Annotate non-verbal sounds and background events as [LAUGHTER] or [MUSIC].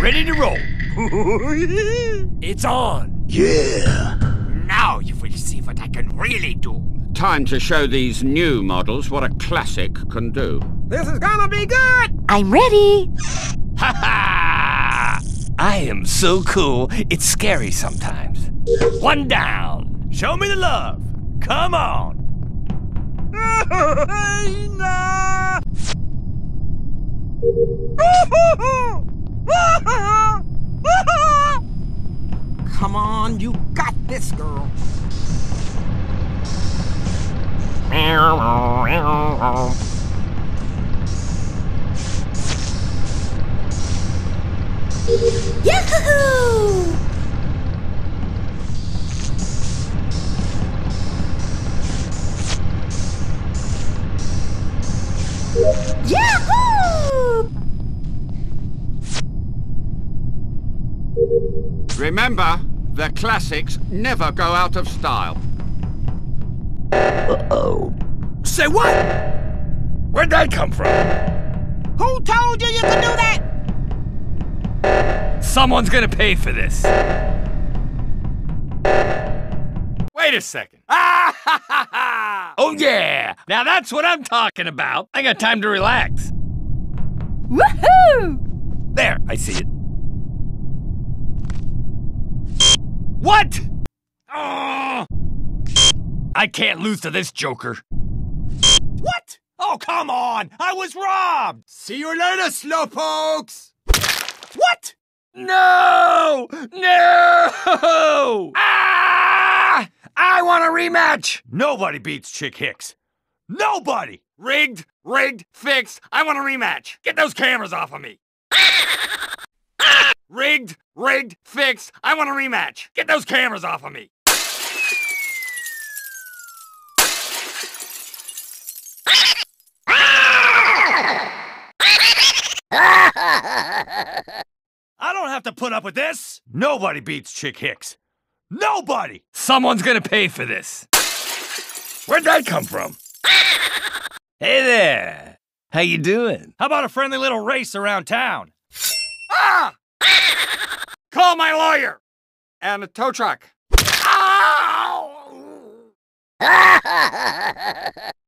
Ready to roll. [LAUGHS] it's on. Yeah. Now you will see what I can really do. Time to show these new models what a classic can do. This is gonna be good! I'm ready. Ha ha! I am so cool, it's scary sometimes. One down. Show me the love. Come on. [LAUGHS] [LAUGHS] Come on, you got this, girl. Yahoo! Yahoo! Remember, the classics never go out of style. Say what? Where'd that come from? Who told you you could do that? Someone's gonna pay for this. Wait a second. Ah, ha, ha, ha. Oh, yeah. Now that's what I'm talking about. I got time to relax. Woohoo! There, I see it. What? Oh, I can't lose to this joker. What? Oh, come on! I was robbed! See you later, slowpokes! What? No! No! [LAUGHS] Ah! I want a rematch! Nobody beats Chick Hicks. Nobody! Rigged, rigged, fixed. I want a rematch. Get those cameras off of me. Rigged, fixed. I want a rematch. Get those cameras off of me. I don't have to put up with this! Nobody beats Chick Hicks. Nobody! Someone's gonna pay for this. Where'd that come from? hey there. How you doing? How about a friendly little race around town? Ah! Call my lawyer. And a tow truck. Ow! [LAUGHS]